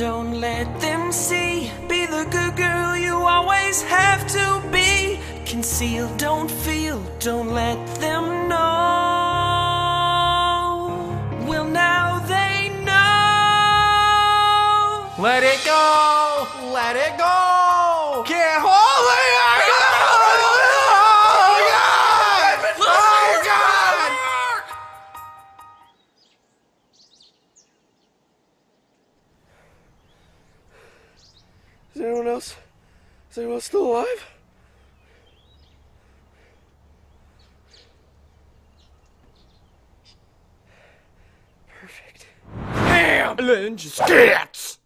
don't let them see. Be the good girl you always have to be. Conceal, don't feel, don't let them know. Well, now they know. Let it go! Let it go! Can't Is anyone else? Is anyone still alive? Perfect. Then just get